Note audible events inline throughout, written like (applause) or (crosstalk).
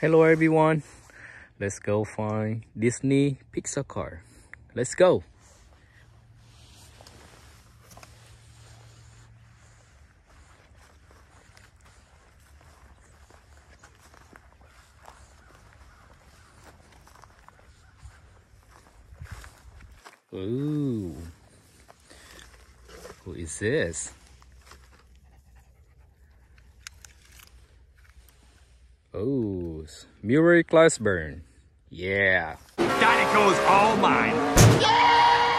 Hello everyone. Let's go find Disney Pixar car. Let's go. Ooh. Who is this? Oh, Murray Clutchburn. Yeah. Dinoco's all mine.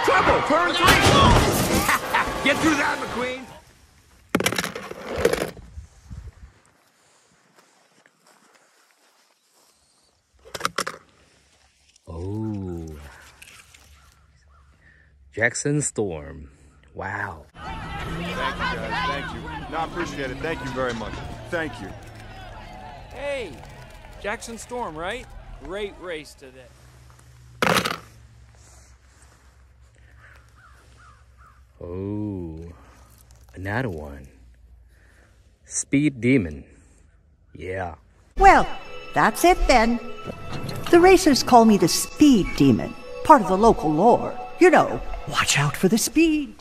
Trouble, turn three. (laughs) Get through that, McQueen. Oh. Jackson Storm. Wow. Thank you, guys. Thank you. No, I appreciate it. Thank you very much. Thank you. Hey, Jackson Storm, right? Great race today. Oh. Another one. Speed Demon. Yeah. Well, that's it then. The racers call me the Speed Demon, part of the local lore. You know, watch out for the speed.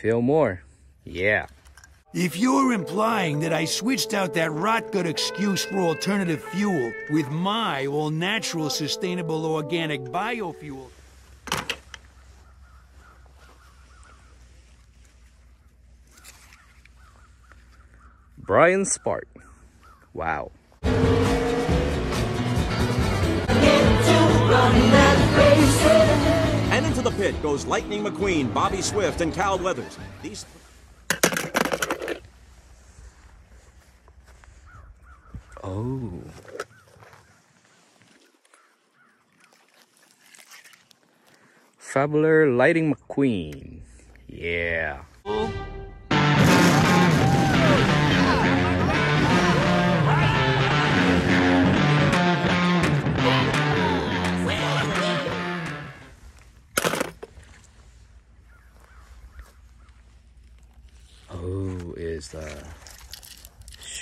Fillmore. Yeah. If you're implying that I switched out that rot gut excuse for alternative fuel with my all natural, sustainable, organic biofuel, Brian Spark. Wow. And into the pit goes Lightning McQueen, Bobby Swift, and Cal Weathers. These. Oh. Fabular Lighting McQueen. Yeah.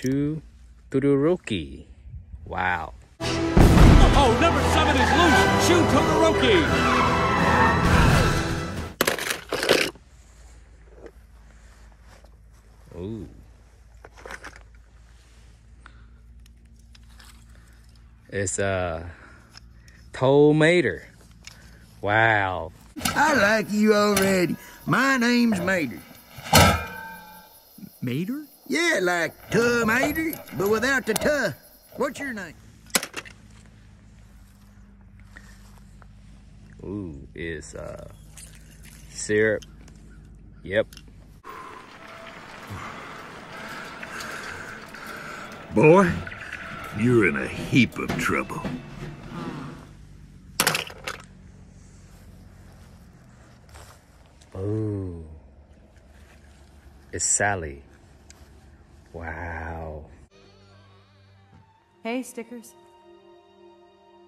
Shu Todoroki. Wow. Oh, number seven is loose. Shu Todoroki. Ooh. It's uh Tow Mater. Wow. I like you already. My name's Mater. Mater? Yeah, like Tuh Mater, but without the tuh. What's your name? Ooh, is uh Sheriff. Yep. Boy, you're in a heap of trouble. Ooh. It's Sally. Wow. Hey, Stickers.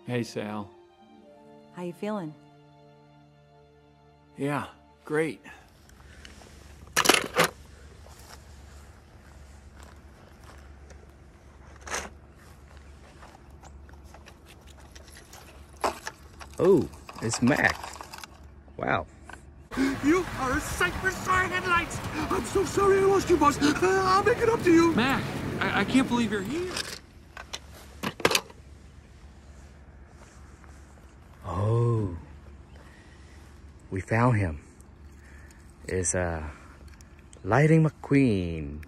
Hey, Sal. How you feeling? Yeah, great. Oh, it's Mack. Wow. You are a sight for sore headlights. I'm so sorry I lost you, boss. Uh, I'll make it up to you. Mack, I, I can't believe you're here. Oh. We found him. It's uh Lighting McQueen.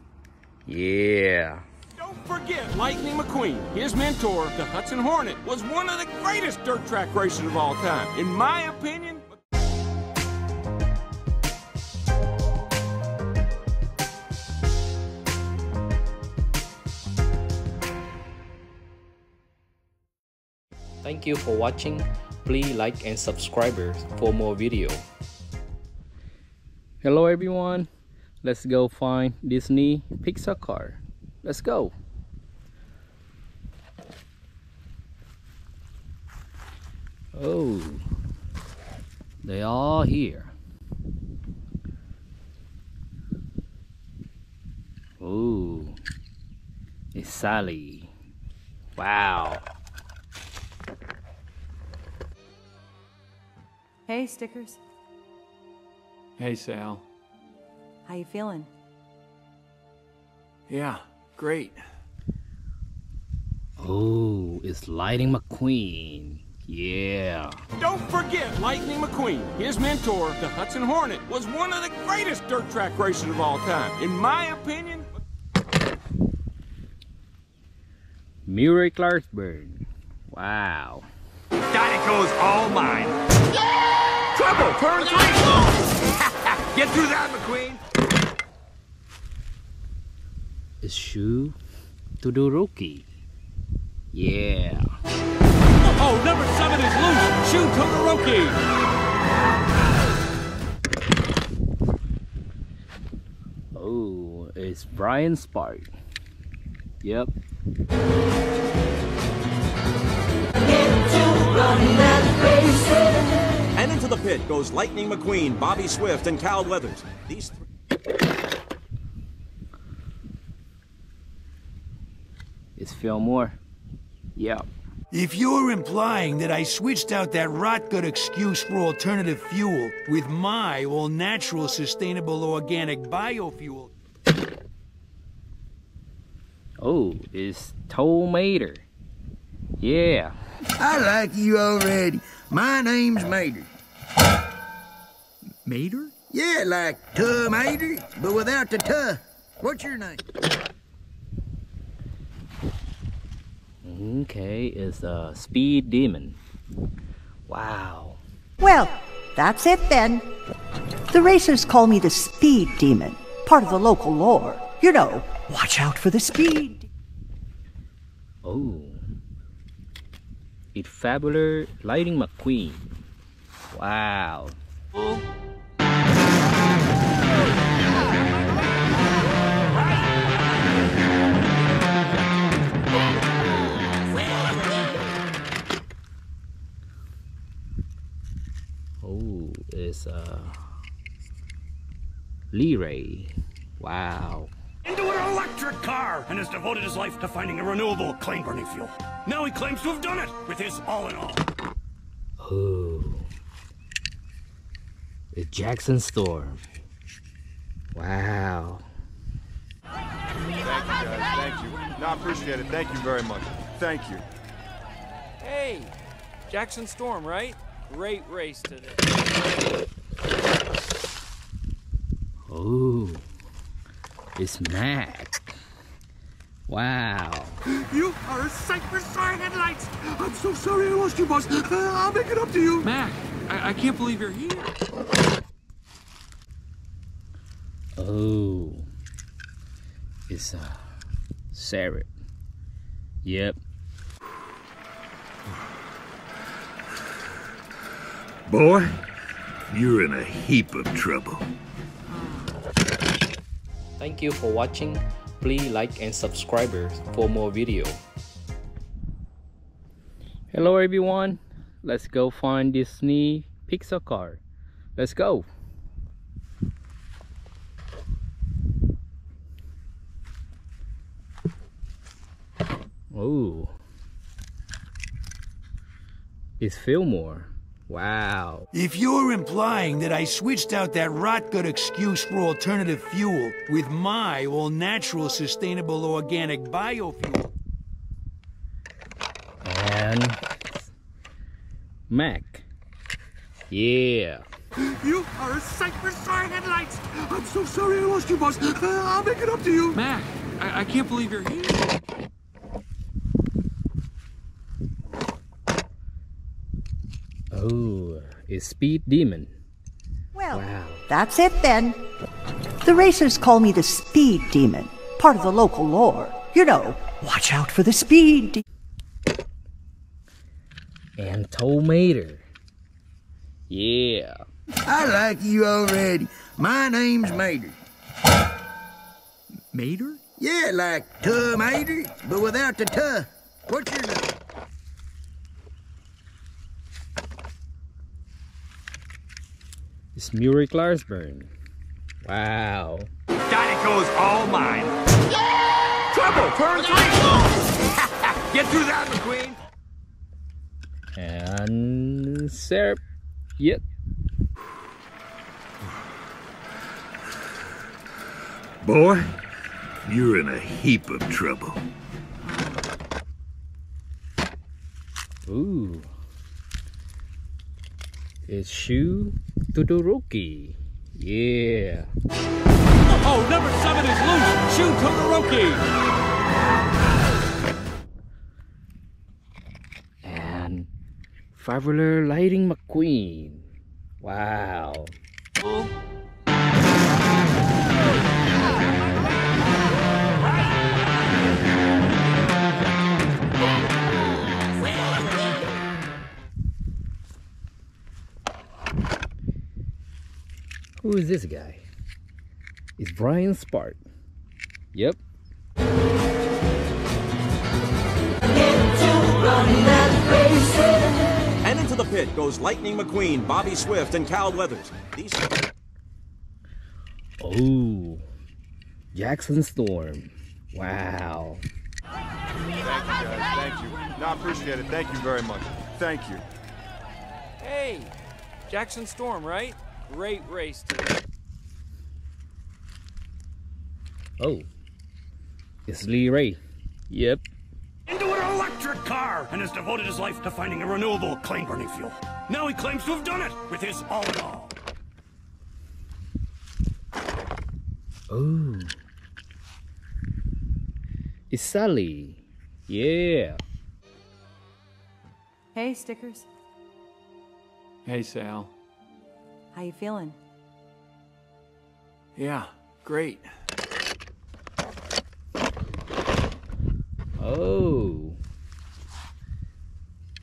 Yeah. Don't forget Lightning McQueen. His mentor, the Hudson Hornet, was one of the greatest dirt track racers of all time. In my opinion, Thank you for watching. Please like and subscribe for more video. Hello everyone. Let's go find Disney Pixar car. Let's go. Oh, they all here. Oh, it's Sally. Wow. Hey, Stickers. Hey, Sal. How you feeling? Yeah, great. Oh, it's Lightning McQueen. Yeah. Don't forget Lightning McQueen. His mentor, the Hudson Hornet, was one of the greatest dirt track racers of all time. In my opinion, Murray Clarksburg. Wow. Dinoco's all mine. Yeah! trouble, turn three. (laughs) Get through that, McQueen. It's Shu Todoroki. Yeah. Oh, number seven is loose. Shu Todoroki. Oh, it's Brian Spark. Yep. Pit goes Lightning McQueen, Bobby Swift, and Cal Weathers. These three. It's Fillmore. Yep. If you're implying that I switched out that rot gut excuse for alternative fuel with my all-natural sustainable organic biofuel, Oh, it's Tow Mater. Yeah. I like you already. My name's Mater. Mater? Yeah, like Tuh Mater, but without the tuh. What's your name? Okay, it's a Speed Demon. Wow. Well, that's it then. The racers call me the Speed Demon, part of the local lore. You know, watch out for the speed. Oh. It's Fabular Lightning McQueen. Wow. Oh, it's uh Lee Ray. Wow. into an electric car and has devoted his life to finding a renewable, clean burning fuel. Now he claims to have done it with his all in all. Oh. It's Jackson Storm. Wow. Thank you, guys. Thank you. No, I appreciate it. Thank you very much. Thank you. Hey, Jackson Storm, right? Great race today. Oh. It's Mack. Wow. You are a sight for sore headlights. I'm so sorry I lost you, boss. Uh, I'll make it up to you. Mack, I, I can't believe you're here. Oh. It's uh Sarah. Yep. Boy, you're in a heap of trouble. Thank you for watching. Please like and subscribe for more video. Hello everyone. Let's go find Disney Pixar car. Let's go. Oh. It's Fillmore. Wow. If you're implying that I switched out that rot gut excuse for alternative fuel with my all-natural sustainable organic biofuel, And Mack. Yeah. You are a sight for sore headlights. I'm so sorry I lost you, boss. Uh, I'll make it up to you. Mack, I, I can't believe you're here. Oh, it's Speed Demon. Well, Wow. that's it then. The racers call me the Speed Demon, part of the local lore. You know, watch out for the speed. De- And Tow Mater. Yeah. I like you already. My name's Mater. Mater? Yeah, like Tuh Mater, but without the tuh. What's your name? It's Murray Larsburn. Wow. Dinoco's all mine. Trouble, turn three. (laughs) Get through that, McQueen. And Sheriff. Yep. Boy, you're in a heap of trouble. Ooh. It's Shu Todoroki. Yeah. Oh, number seven is loose. Shu Todoroki. Fibular Lighting McQueen. Wow. Who is this guy? It's Brian Spark. Yep. And into the pit goes Lightning McQueen, Bobby Swift, and Cal Weathers. These. Oh. Jackson Storm. Wow. Thank you, guys. Thank you. No, I appreciate it. Thank you very much. Thank you. Hey, Jackson Storm, right? Great race today. Oh. It's Lee Ray. Yep. Into an electric car and has devoted his life to finding a renewable clean burning fuel. Now he claims to have done it with his all in all. Oh. It's Sally. Yeah. Hey, Stickers. Hey, Sal. How you feeling? Yeah, great. Oh.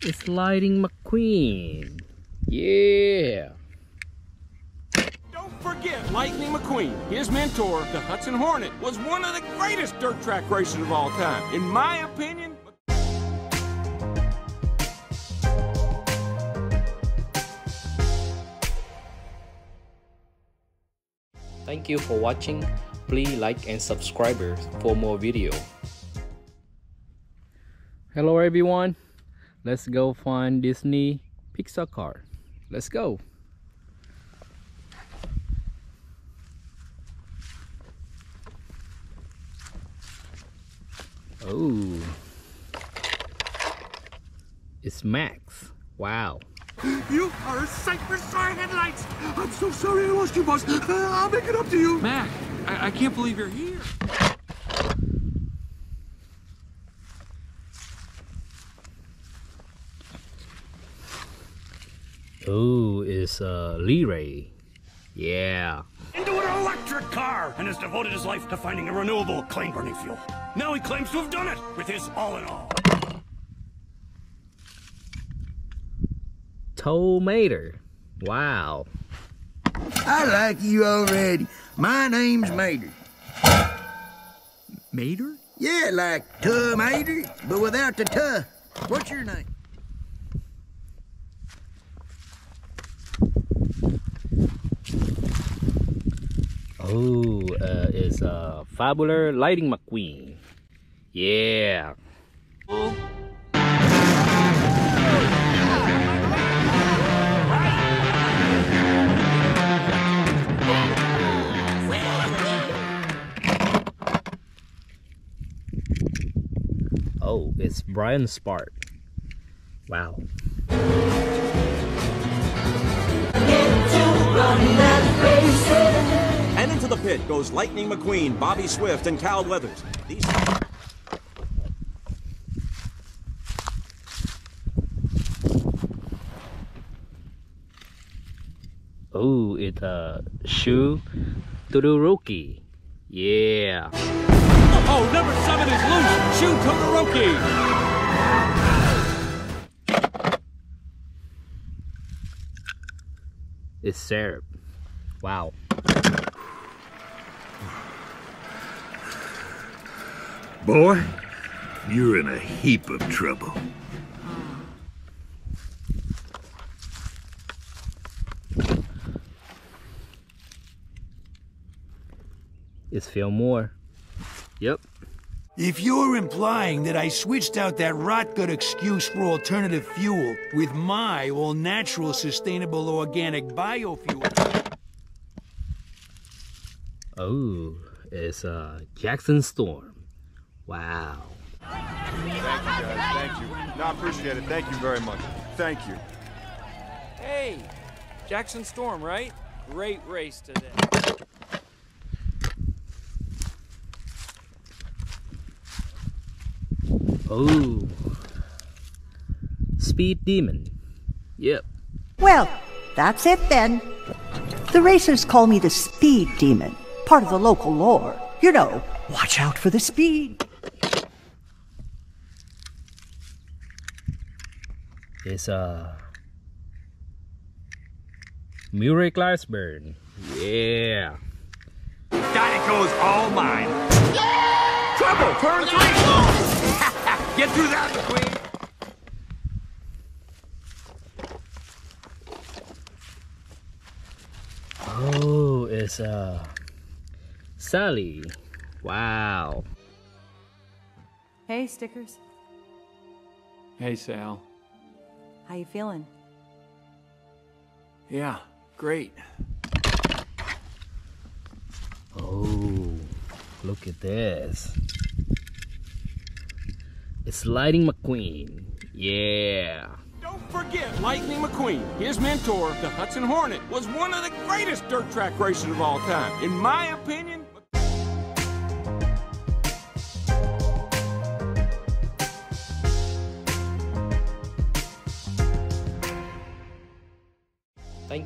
It's Lighting McQueen. Yeah. Don't forget Lightning McQueen. His mentor, the Hudson Hornet, was one of the greatest dirt track racers of all time. In my opinion, Thank you for watching. Please like and subscribe for more video. Hello everyone. Let's go find Disney Pixar car. Let's go. Oh. It's Max. Wow. You are a sight for sore headlights. I'm so sorry I lost you, boss. Uh, I'll make it up to you. Mack, I, I can't believe you're here. Oh, it's uh Lee Ray. Yeah. Into an electric car and has devoted his life to finding a renewable clean burning fuel. Now he claims to have done it with his all in all. Tow Mater. Wow. I like you already. My name's Mater. Mater? Yeah, like Tuh Mater, but without the tuh. What's your name? Oh, uh, it's uh, Fabular Lighting McQueen. Yeah. Oh, it's Brian Spark. Wow. And into the pit goes Lightning McQueen, Bobby Swift, and Cal Weathers. These. Oh, it's uh, Shu Todoroki. Yeah. oh, number seven is loose. Shu Todoroki. It's Sheriff. Wow. Boy, you're in a heap of trouble. It's Fillmore. Yep. If you're implying that I switched out that rot gut excuse for alternative fuel with my all-natural sustainable organic biofuel... Oh, it's uh, Jackson Storm. Wow. Thank you, guys. Thank you. No, I appreciate it. Thank you very much. Thank you. Hey, Jackson Storm, right? Great race today. Oh. Speed Demon. Yep. Well, that's it then. The racers call me the Speed Demon, part of the local lore. You know, watch out for the speed. It's uh Murray Clutchburn. Yeah. Dinoco's all mine. Trouble, turn three. (laughs) Get through that, McQueen. Oh, it's uh Sally. Wow. Hey, Stickers. Hey, Sal. How you feeling? Yeah, great. Oh, look at this. It's Lightning McQueen. Yeah. Don't forget Lightning McQueen. His mentor, the Hudson Hornet, was one of the greatest dirt track racers of all time. In my opinion,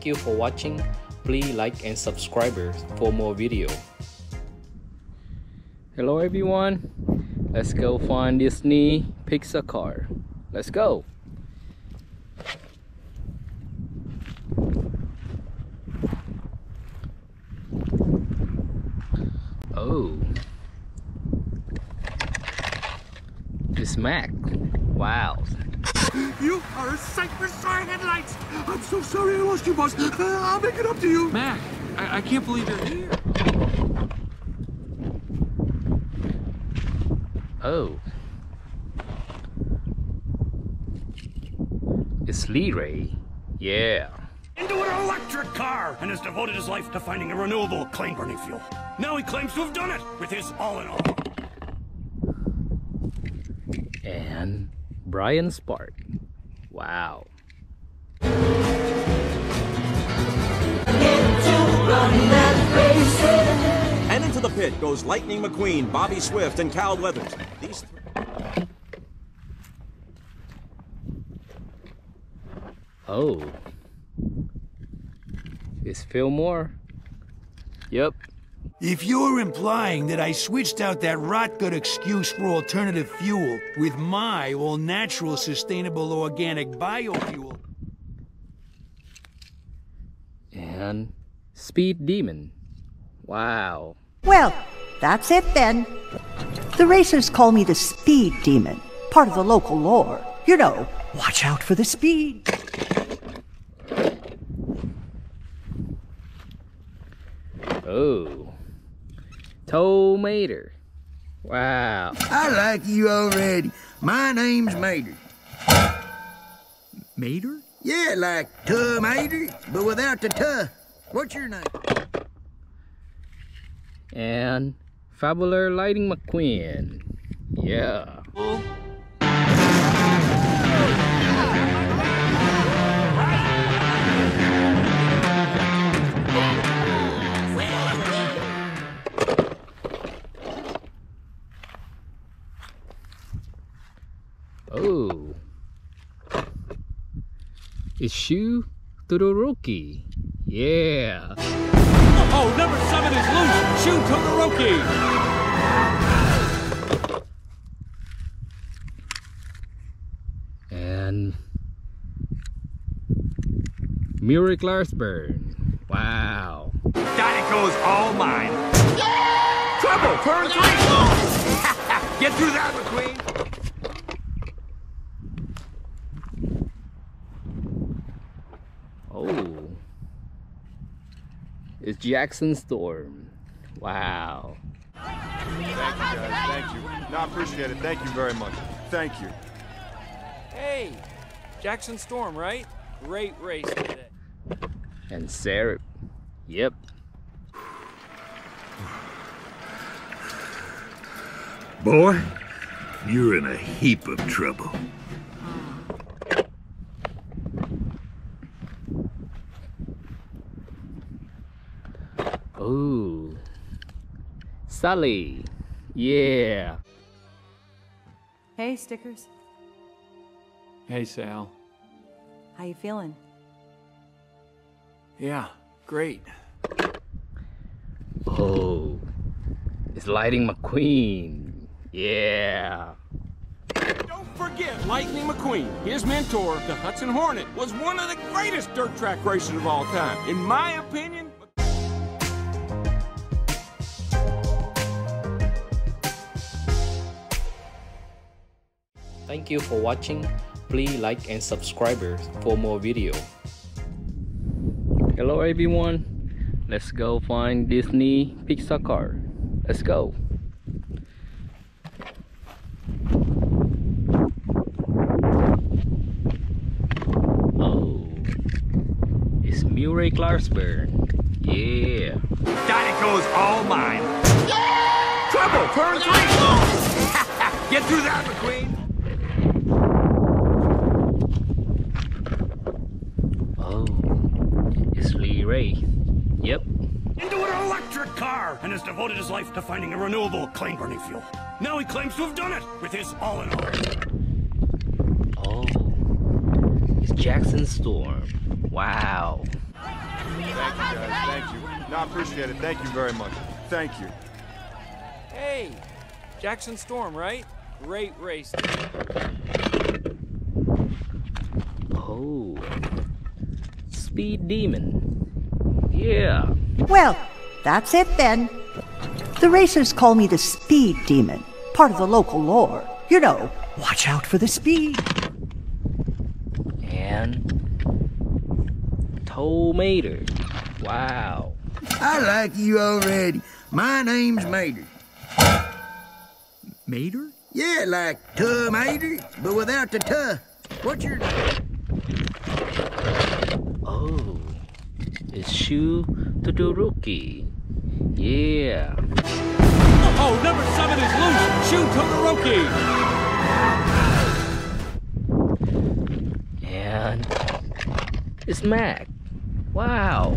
Thank you for watching. Please like and subscribe for more video. Hello everyone. Let's go find Disney Pixar car. Let's go. Oh. It's Mack. Wow. You are a sight for sore headlights. I'm so sorry I lost you, boss. Uh, I'll make it up to you. Mack, I, I can't believe you're here. Oh. It's Lee Ray. Yeah. Into an electric car and has devoted his life to finding a renewable, clean burning fuel. Now he claims to have done it with his all in all. And Brian Spark. Wow. And into the pit goes Lightning McQueen, Bobby Swift, and Cal Weathers. These Oh. It's Fillmore. Yep. If you're implying that I switched out that rot gut excuse for alternative fuel with my all natural, sustainable, organic biofuel. And Speed Demon. Wow. Well, that's it then. The racers call me the Speed Demon, part of the local lore. You know, watch out for the speed. Oh. Tow Mater. Wow. I like you already. My name's Mater. Mater? Yeah, like Tuh Mater, but without the tuh. What's your name? And Fabular Lighting McQueen. Yeah. It's Shu Todoroki. Yeah. oh, number seven is loose. Shu Todoroki. And Murray Clutchburn. Wow. Dinoco's all mine. Yeah! Trouble, turn three. (laughs) Get through that, McQueen. Oh. It's Jackson Storm. Wow. Thank you, guys. Thank you. No, I appreciate it. Thank you very much. Thank you. Hey, Jackson Storm, right? Great race today. And Sarah. Yep. Boy, you're in a heap of trouble. Ooh. Sally. Yeah. Hey, Stickers. Hey, Sal. How you feeling? Yeah, great. Oh. It's Lightning McQueen. Yeah. Don't forget Lightning McQueen. His mentor, the Hudson Hornet, was one of the greatest dirt track racers of all time. In my opinion, Thank you for watching. Please like and subscribe for more video. Hello everyone. Let's go find Disney Pixar car. Let's go. Oh, it's Murray Clarksburg. Yeah. Dinoco's all mine. Trouble, turn three. (laughs) Get through that, McQueen. Oh, it's Lee Ray. Yep. Into an electric car and has devoted his life to finding a renewable, clean burning fuel. Now he claims to have done it with his all in all. Oh, it's Jackson Storm. Wow. Thank you, guys. Thank you. No, I appreciate it. Thank you very much. Thank you. Hey, Jackson Storm, right? Great race. Oh, Speed Demon. Yeah. Well, that's it then. The racers call me the Speed Demon, part of the local lore. You know, watch out for the speed. And Tow Mater. Wow. I like you already. My name's Mater. Mater? Yeah, like Tuh Mater, but without the tuh. What's your name? Oh, it's Shu Todoroki. Yeah. oh, number seven is loose. Shu Todoroki. And it's Mack. Wow.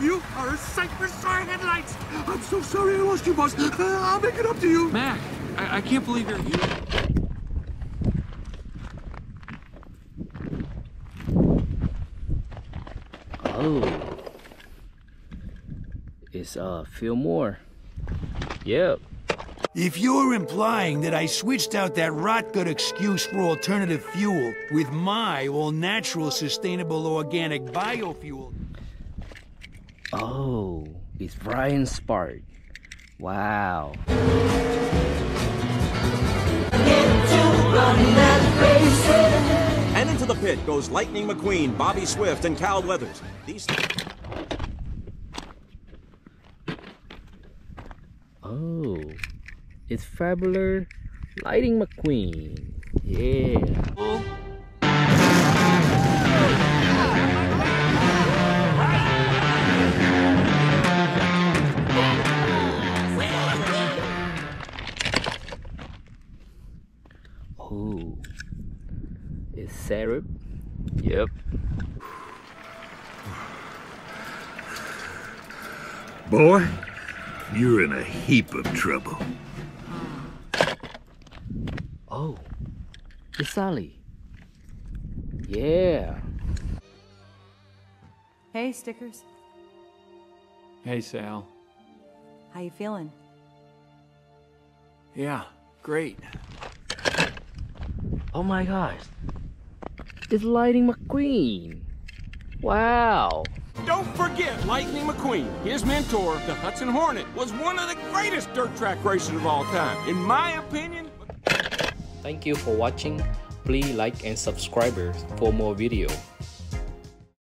You are a sight for sore headlights. I'm so sorry I lost you, boss. Uh, I'll make it up to you. Mack, I, I can't believe you're here. Oh. It's uh Fillmore. Yep. If you're implying that I switched out that rot gut excuse for alternative fuel with my all-natural sustainable organic biofuel... Oh, it's Brian Spark. Wow. And into the pit goes Lightning McQueen, Bobby Swift, and Cal Weathers. These. Oh, it's Fabular Lighting McQueen. Yeah. Oh, it's Sheriff. Yep. Boy, you're in a heap of trouble. Oh, it's Sally. Yeah. Hey, Stickers. Hey, Sal. How you feeling? Yeah, great. Oh my gosh. It's Lighting McQueen. Wow. Don't forget Lightning McQueen. His mentor, the Hudson Hornet, was one of the greatest dirt track racers of all time. In my opinion, Thank you for watching. Please like and subscribe for more video.